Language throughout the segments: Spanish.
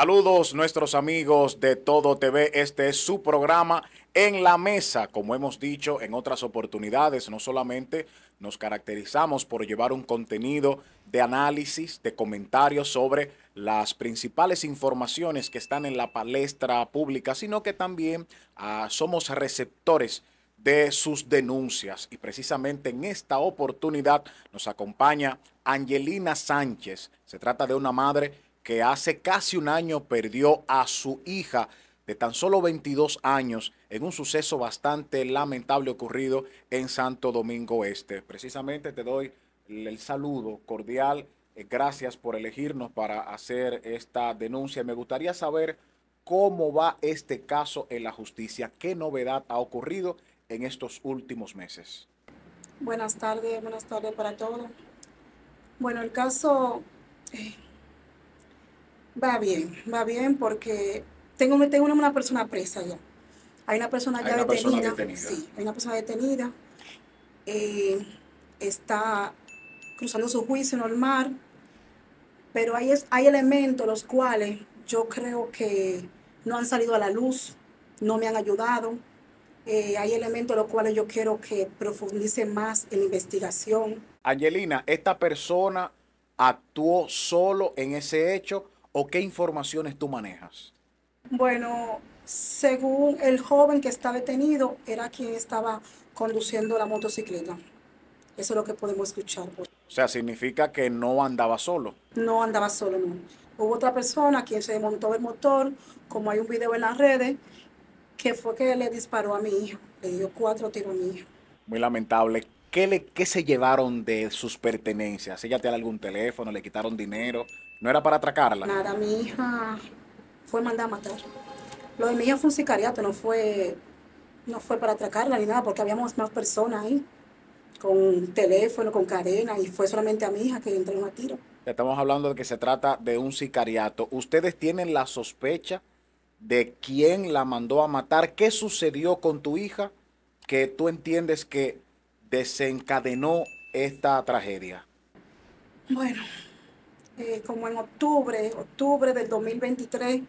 Saludos nuestros amigos de Todo TV, este es su programa en la mesa, como hemos dicho en otras oportunidades, no solamente nos caracterizamos por llevar un contenido de análisis, de comentarios sobre las principales informaciones que están en la palestra pública, sino que también ah, somos receptores de sus denuncias. Y precisamente en esta oportunidad nos acompaña Angelina Sánchez. Se trata de una madre que hace casi un año perdió a su hija de tan solo 22 años en un suceso bastante lamentable ocurrido en Santo Domingo Este. Precisamente te doy el saludo cordial. Eh, gracias por elegirnos para hacer esta denuncia. Me gustaría saber cómo va este caso en la justicia. ¿Qué novedad ha ocurrido en estos últimos meses? Buenas tardes, buenas tardes para todos. Bueno, el caso eh, Va bien, va bien porque tengo, tengo una persona presa ya. Hay una persona ya detenida, Sí, hay una persona detenida. Eh, está cruzando su juicio normal, pero hay, hay elementos los cuales yo creo que no han salido a la luz, no me han ayudado. Eh, hay elementos los cuales yo quiero que profundice más en la investigación. Angelina, ¿esta persona actuó solo en ese hecho o qué informaciones tú manejas? Bueno, según el joven que está detenido, era quien estaba conduciendo la motocicleta. Eso es lo que podemos escuchar. O sea, significa que no andaba solo. No andaba solo, no. Hubo otra persona quien se montó el motor, como hay un video en las redes, que fue que le disparó a mi hijo. Le dio cuatro tiros a mi hijo. Muy lamentable. ¿Qué, le, ¿Qué se llevaron de sus pertenencias? ¿Ella tiene algún teléfono? ¿Le quitaron dinero? ¿No era para atracarla? Nada, mi hija fue mandada a matar. Lo de mi hija fue un sicariato, no fue, no fue para atracarla ni nada, porque habíamos más personas ahí, con teléfono, con cadena, y fue solamente a mi hija que entró en un tiro. Estamos hablando de que se trata de un sicariato. ¿Ustedes tienen la sospecha de quién la mandó a matar? ¿Qué sucedió con tu hija que tú entiendes que desencadenó esta tragedia? Bueno, eh, como en octubre, octubre del 2023,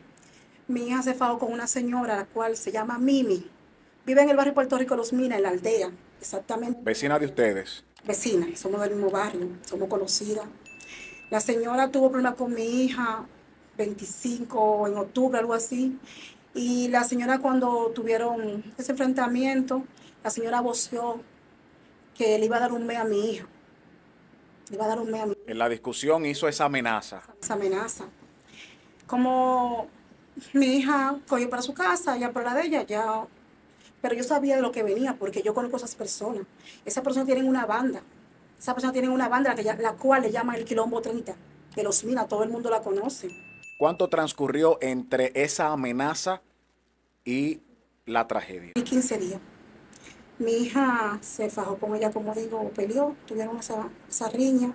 mi hija se fajó con una señora, la cual se llama Mimi. Vive en el barrio Puerto Rico Los Minas, en la aldea, exactamente. ¿Vecina de ustedes? Vecina, somos del mismo barrio, somos conocidas. La señora tuvo problemas con mi hija, 25 en octubre, algo así. Y la señora cuando tuvieron ese enfrentamiento, la señora voció que le iba a dar un mes a mi hija iba a dar un mes En la discusión hizo esa amenaza. Esa amenaza. Como mi hija cogió para su casa, ya para la de ella, ya. Pero yo sabía de lo que venía porque yo conozco a esas personas. Esas personas tienen una banda. Esas personas tienen una banda la, la cual le llaman el Quilombo 30. Que los mina, todo el mundo la conoce. ¿Cuánto transcurrió entre esa amenaza y la tragedia? Y 15 días. Mi hija se fajó con ella, como digo, peleó, tuvieron esa, esa riña.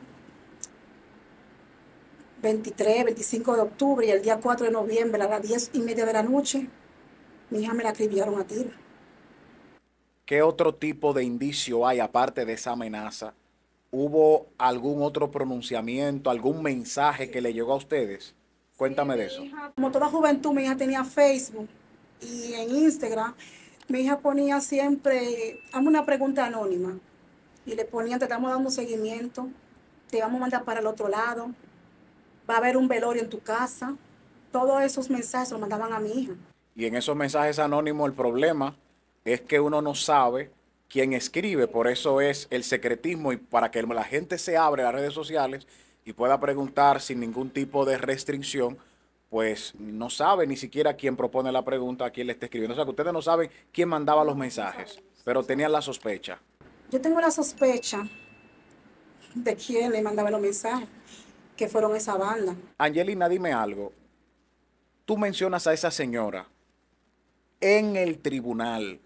23, 25 de octubre y el día 4 de noviembre a las 10 y media de la noche, mi hija me la acribillaron a tiro. ¿Qué otro tipo de indicio hay aparte de esa amenaza? ¿Hubo algún otro pronunciamiento, algún mensaje que le llegó a ustedes? Cuéntame de eso. como toda juventud, mi hija tenía Facebook y en Instagram mi hija ponía siempre, hazme una pregunta anónima. Y le ponían, te estamos dando seguimiento, te vamos a mandar para el otro lado, va a haber un velorio en tu casa. Todos esos mensajes los mandaban a mi hija. Y en esos mensajes anónimos el problema es que uno no sabe quién escribe, por eso es el secretismo y para que la gente se abre a las redes sociales y pueda preguntar sin ningún tipo de restricción, pues no sabe ni siquiera quién propone la pregunta, a quién le está escribiendo. O sea, que ustedes no saben quién mandaba los mensajes, pero tenían la sospecha. Yo tengo la sospecha de quién le mandaba los mensajes, que fueron esa banda. Angelina, dime algo. Tú mencionas a esa señora en el tribunal.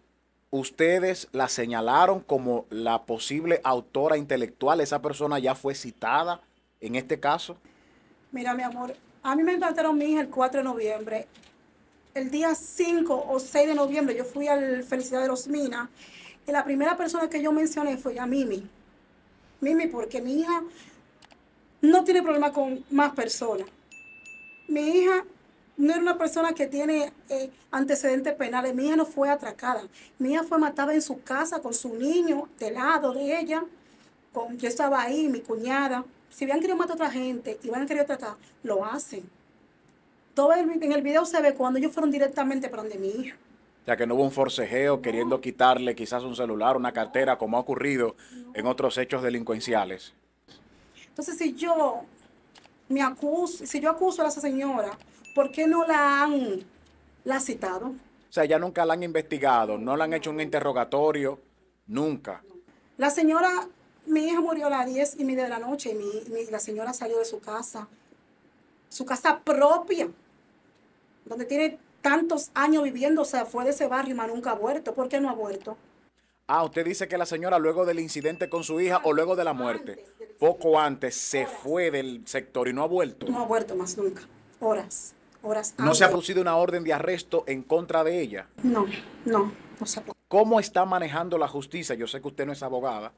¿Ustedes la señalaron como la posible autora intelectual? ¿Esa persona ya fue citada en este caso? Mira, mi amor, a mí me encantaron mi hija el 4 de noviembre. El día 5 o 6 de noviembre yo fui al Felicidad de los Minas y la primera persona que yo mencioné fue a Mimi. Mimi, porque mi hija no tiene problema con más personas. Mi hija no era una persona que tiene eh, antecedentes penales. Mi hija no fue atracada. Mi hija fue matada en su casa con su niño del lado de ella. Con, yo estaba ahí, mi cuñada. Si habían querido matar a otra gente y hubieran querido atracar, lo hacen. Todo el- en el video se ve cuando ellos fueron directamente para donde mi hija. O sea, que no hubo un forcejeo queriendo quitarle quizás un celular, una cartera, como ha ocurrido en otros hechos delincuenciales. Entonces, si yo me acuso, si yo acuso a esa señora, ¿por qué no la han la citado? O sea, ya nunca la han investigado, no le han hecho un interrogatorio, nunca. La señora, mi hija murió a las 10 y media de la noche y mi- mi- la señora salió de su casa, su casa propia, donde tiene tantos años viviendo, o sea, fue de ese barrio, mas nunca ha vuelto. ¿Por qué no ha vuelto? Ah, usted dice que la señora luego del incidente con su hija o luego de la muerte, poco antes se fue del sector y no ha vuelto. No ha vuelto más nunca. Horas, horas No se ha producido una orden de arresto en contra de ella. No, no, no se ha producido. ¿Cómo está manejando la justicia? Yo sé que usted no es abogada,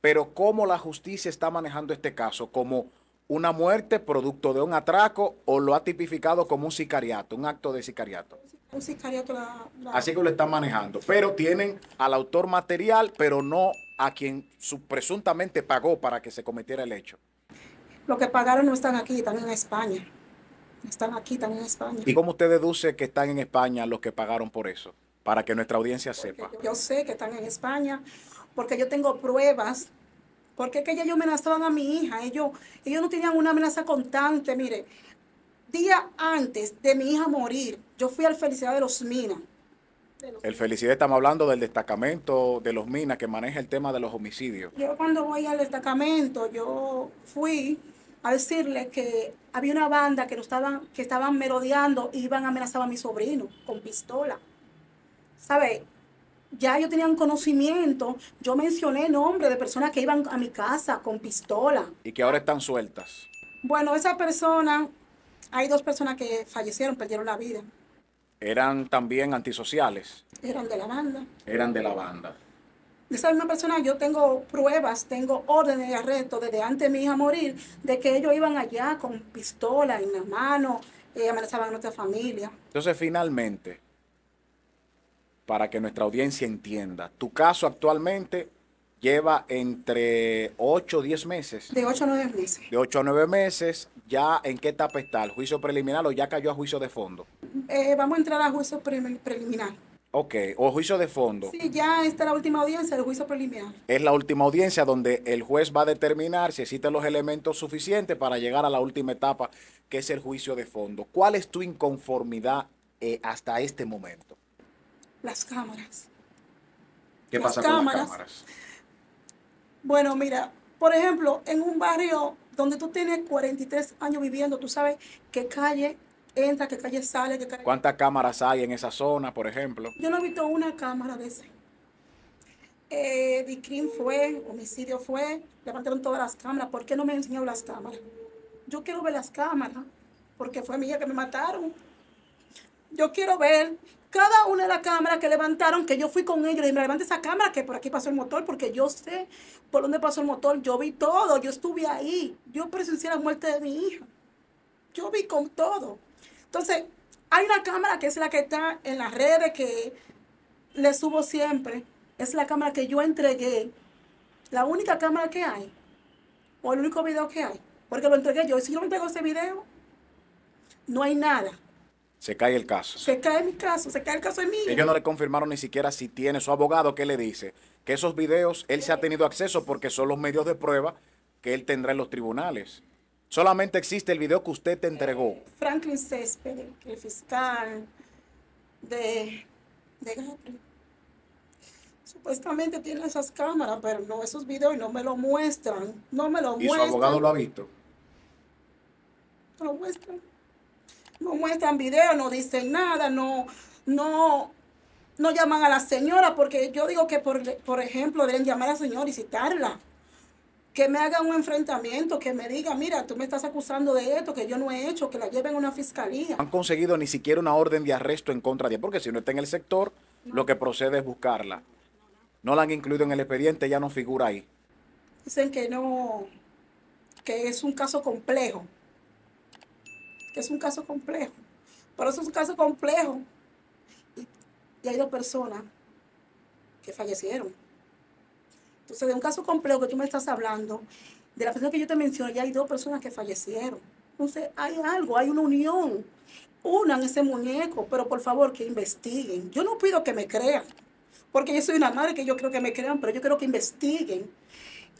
pero ¿cómo la justicia está manejando este caso? ¿Como una muerte producto de un atraco o lo ha tipificado como un sicariato, un acto de sicariato? Un sicariato la, la- Así que lo están manejando. Pero tienen al autor material, pero no a quien su- presuntamente pagó para que se cometiera el hecho. Lo que pagaron no están aquí, están en España. Están aquí, están en España. ¿Y cómo usted deduce que están en España los que pagaron por eso? Para que nuestra audiencia sepa. Yo sé que están en España porque yo tengo pruebas. Porque es que ellos amenazaban a mi hija. Ellos, ellos no tenían una amenaza constante. Mire, día antes de mi hija morir, yo fui al Felicidad de los Minas. El Felicidad estamos hablando del destacamento de los Minas que maneja el tema de los homicidios. Yo cuando voy al destacamento, yo fui a decirle que había una banda que, lo estaban, que estaban merodeando y iban a amenazar a mi sobrino con pistola. ¿Sabe? Ya ellos tenían conocimiento. Yo mencioné nombres de personas que iban a mi casa con pistola. y que ahora están sueltas. Bueno, esa persona, hay dos personas que fallecieron, perdieron la vida. Eran también antisociales, Eran de la banda. eran de la banda. De esa misma persona yo tengo pruebas, tengo órdenes de arresto desde antes de mi hija morir, de que ellos iban allá con pistola en la mano, eh, amenazaban a nuestra familia. Entonces, finalmente, para que nuestra audiencia entienda, tu caso actualmente lleva entre 8 o 10 meses. De 8 a 9 meses. De 8 a 9 meses, ¿ya en qué etapa está? ¿El juicio preliminar o ya cayó a juicio de fondo? Eh, vamos a entrar a juicio pre- preliminar. Ok, o juicio de fondo. Sí, ya está la última audiencia del juicio preliminar. Es la última audiencia donde el juez va a determinar si existen los elementos suficientes para llegar a la última etapa, que es el juicio de fondo. ¿Cuál es tu inconformidad eh, hasta este momento? Las cámaras. ¿Qué Las pasa con las cámaras. cámaras? Bueno, mira, por ejemplo, en un barrio donde tú tienes 43 años viviendo, tú sabes qué calle entra, qué calle sale, qué calle... ¿Cuántas cámaras hay en esa zona, por ejemplo? Yo no he visto una cámara de ese. Eh, Dicrim fue, homicidio fue, levantaron todas las cámaras. ¿Por qué no me han enseñado las cámaras? Yo quiero ver las cámaras, porque fue a mi hija que me mataron. Yo quiero ver cada una de las cámaras que levantaron, que yo fui con ellos, y me levante esa cámara, que por aquí pasó el motor, porque yo sé por dónde pasó el motor, yo vi todo, yo estuve ahí, yo presencié la muerte de mi hija. Yo vi con todo. Entonces, hay una cámara que es la que está en las redes que le subo siempre. Es la cámara que yo entregué. La única cámara que hay. O el único video que hay. Porque lo entregué yo. Y si yo no entrego ese video, no hay nada. Se cae el caso. Se cae mi caso, se cae el caso de hija. Ellos no le confirmaron ni siquiera si tiene su abogado que le dice que esos videos él se ha tenido acceso porque son los medios de prueba que él tendrá en los tribunales. Solamente existe el video que usted te entregó. Franklin Césped, el fiscal de, de. Supuestamente tiene esas cámaras, pero no esos videos y no me lo muestran. No me lo Y su muestran. abogado lo ha visto. No lo muestran. No muestran video, no dicen nada, no, no, no llaman a la señora, porque yo digo que, por, por ejemplo, deben llamar a la señora y citarla. Que me haga un enfrentamiento, que me diga, mira, tú me estás acusando de esto, que yo no he hecho, que la lleven a una fiscalía. No han conseguido ni siquiera una orden de arresto en contra de ella, porque si no está en el sector, lo que procede es buscarla. No la han incluido en el expediente, ya no figura ahí. Dicen que no, que es un caso complejo. Es un caso complejo. Pero es un caso complejo. Y, y hay dos personas que fallecieron. Entonces, de un caso complejo que tú me estás hablando, de la persona que yo te menciono, ya hay dos personas que fallecieron. Entonces, hay algo, hay una unión. Unan ese muñeco, pero por favor que investiguen. Yo no pido que me crean, porque yo soy una madre que yo creo que me crean, pero yo quiero que investiguen,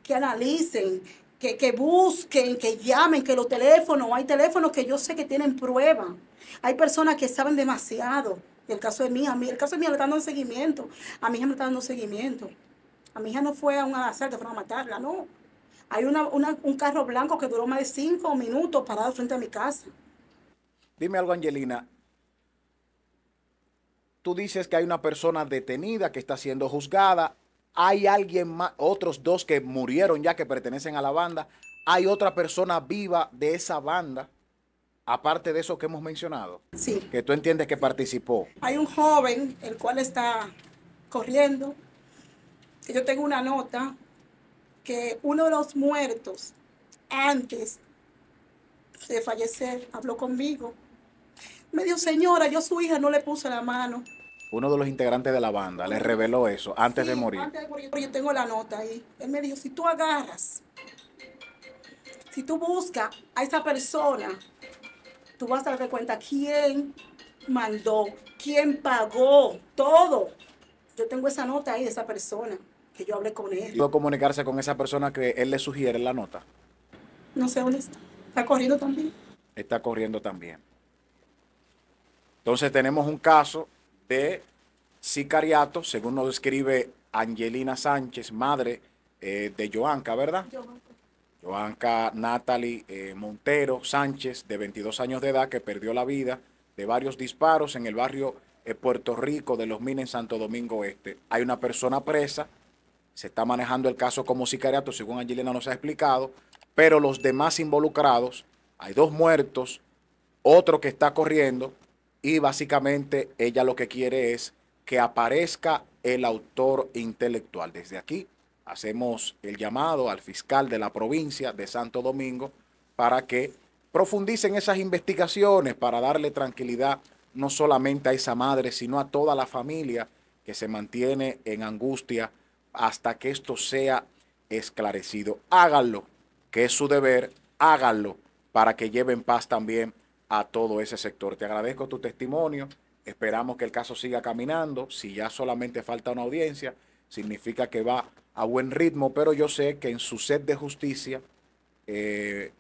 que analicen, que, que busquen, que llamen, que los teléfonos, hay teléfonos que yo sé que tienen prueba. Hay personas que saben demasiado. El caso de mí, a mí, el caso de mí le está dando seguimiento. A mi hija me está dando seguimiento. A mi hija no fue a un asalto, fueron a matarla, no. Hay una, una, un carro blanco que duró más de cinco minutos parado frente a mi casa. Dime algo, Angelina. Tú dices que hay una persona detenida que está siendo juzgada. Hay alguien más, otros dos que murieron ya que pertenecen a la banda. Hay otra persona viva de esa banda, aparte de eso que hemos mencionado. Sí. Que tú entiendes que participó. Hay un joven, el cual está corriendo. Que yo tengo una nota que uno de los muertos, antes de fallecer, habló conmigo. Me dijo, señora, yo su hija no le puse la mano. Uno de los integrantes de la banda le reveló eso antes Sí, de morir. Antes de morir, yo tengo la nota ahí. Él me dijo, si tú agarras, si tú buscas a esa persona, tú vas a darte cuenta quién mandó, quién pagó, todo. Yo tengo esa nota ahí de esa persona, que yo hablé con él. Pudo comunicarse con esa persona que él le sugiere la nota. No sé dónde está. Está corriendo también. Está corriendo también. Entonces tenemos un caso de sicariato, según nos describe Angelina Sánchez, madre eh, de Joanca, ¿verdad? Joanca Natalie eh, Montero Sánchez, de 22 años de edad, que perdió la vida de varios disparos en el barrio eh, Puerto Rico de Los Minas en Santo Domingo Este. Hay una persona presa, se está manejando el caso como sicariato, según Angelina nos ha explicado, pero los demás involucrados, hay dos muertos, otro que está corriendo, y básicamente ella lo que quiere es que aparezca el autor intelectual. Desde aquí hacemos el llamado al fiscal de la provincia de Santo Domingo para que profundicen esas investigaciones, para darle tranquilidad no solamente a esa madre, sino a toda la familia que se mantiene en angustia hasta que esto sea esclarecido. Háganlo, que es su deber, háganlo para que lleven paz también a todo ese sector. Te agradezco tu testimonio. Esperamos que el caso siga caminando. Si ya solamente falta una audiencia, significa que va a buen ritmo, pero yo sé que en su sed de justicia, eh,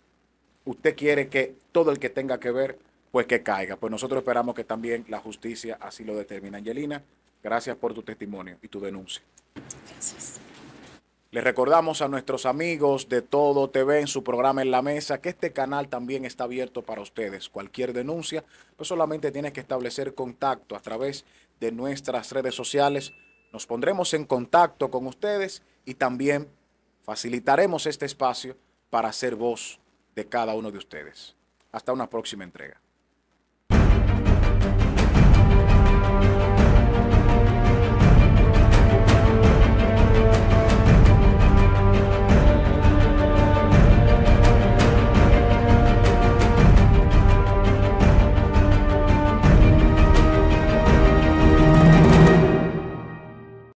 usted quiere que todo el que tenga que ver, pues que caiga. Pues nosotros esperamos que también la justicia así lo determine. Angelina, gracias por tu testimonio y tu denuncia. Gracias. Les recordamos a nuestros amigos de Todo TV en su programa En la Mesa que este canal también está abierto para ustedes. Cualquier denuncia, pues solamente tienes que establecer contacto a través de nuestras redes sociales. Nos pondremos en contacto con ustedes y también facilitaremos este espacio para ser voz de cada uno de ustedes. Hasta una próxima entrega.